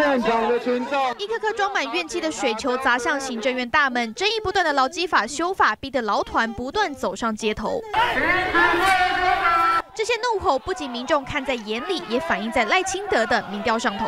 现场的群众，一颗颗装满怨气的水球砸向行政院大门，争议不断的劳基法修法，逼得劳团不断走上街头。这些怒吼不仅民众看在眼里，也反映在赖清德的民调上头。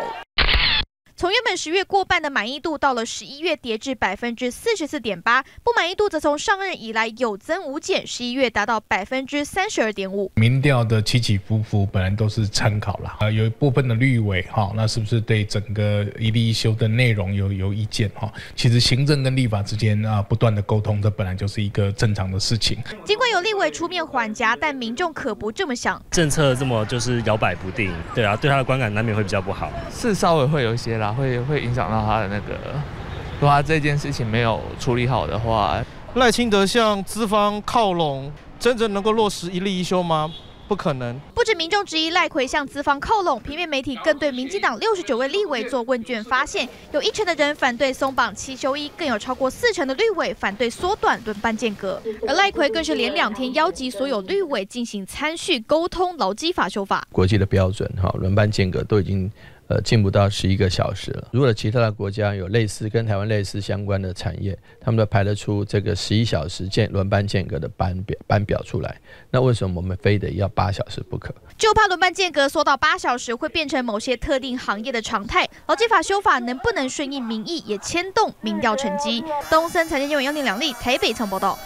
从原本十月过半的满意度，到了十一月跌至百分之四十四点八，不满意度则从上任以来有增无减，十一月达到百分之三十二点五。民调的起起伏伏本来都是参考啦，呃，有一部分的绿委哈，那是不是对整个一例一修的内容有有意见哈？其实行政跟立法之间啊，不断的沟通，这本来就是一个正常的事情。尽管有立委出面缓夹，但民众可不这么想。政策这么就是摇摆不定，对啊，对他的观感难免会比较不好，是稍微会有一些啦。会会影响到他的那个，如果他这件事情没有处理好的话，赖清德向资方靠拢，真正能够落实一例一休吗？不可能。不止民众质疑赖奎向资方靠拢，平面媒体更对民进党六十九位立委做问卷，发现有一成的人反对松绑七休一，更有超过四成的绿委反对缩短轮班间隔。而赖奎更是连两天邀集所有绿委进行参叙沟通劳基法修法。国际的标准哈，轮班间隔都已经。呃，进不到十一个小时了。如果其他的国家有类似跟台湾类似相关的产业，他们都排得出这个十一小时间轮班间隔的班表班表出来，那为什么我们非得要八小时不可？就怕轮班间隔缩到八小时会变成某些特定行业的常态。劳基法修法能不能顺应民意，也牵动民调成绩。东森财经新闻杨宁两例台北曾报道。